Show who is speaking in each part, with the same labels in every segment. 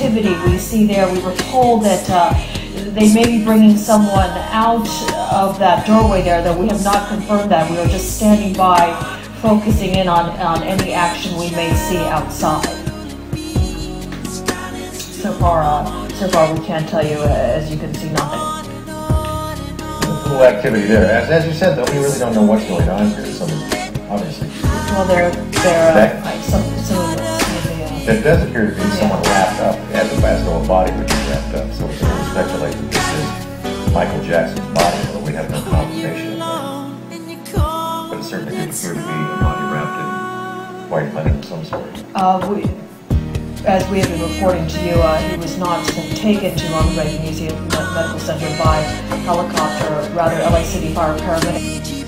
Speaker 1: activity we see there. We were told that uh, they may be bringing someone out of that doorway there, though we have not confirmed that. We are just standing by, focusing in on, on any action we may see outside. So far, uh, so far we can't tell you, uh, as you can see, nothing.
Speaker 2: Little activity there. As, as you said, though, we really don't know what's going on here. Some, obviously,
Speaker 1: Well, they're, they're, uh, some, some of the, some of the, uh,
Speaker 2: there does appear to be someone wrapped up, as as a body would be wrapped up. So we can speculate that this is Michael Jackson's body, although we have no confirmation of that. But it certainly did appear to be a body wrapped in white linen of some sort.
Speaker 1: Uh, we, as we have been reporting to you, uh, he was not taken to Reagan Museum Medical Center by helicopter, rather LA City Fire paramedics.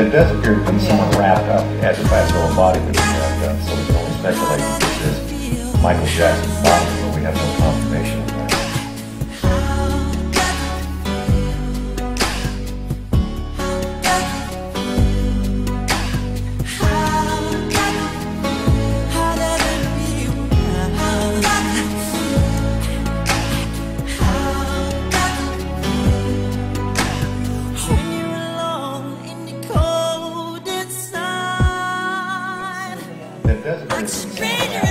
Speaker 2: There does appear to be someone wrapped up, as if as though a body would be wrapped up. So we can only speculate this is Michael Jackson's body,
Speaker 3: like
Speaker 2: to